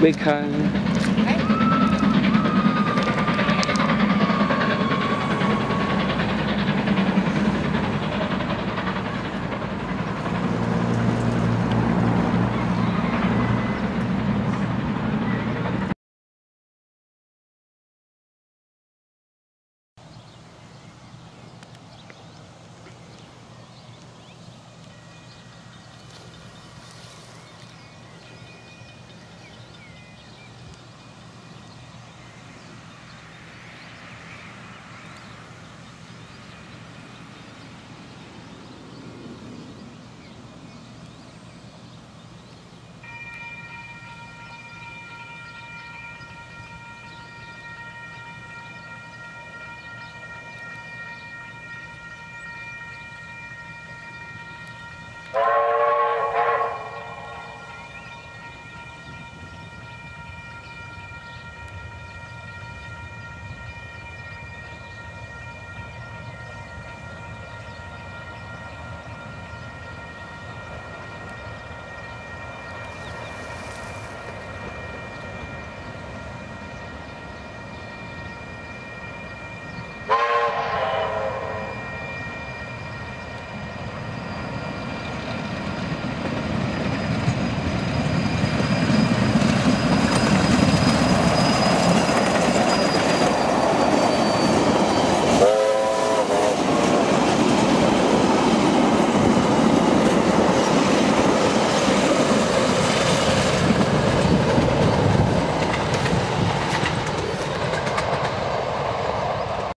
we can. Bye.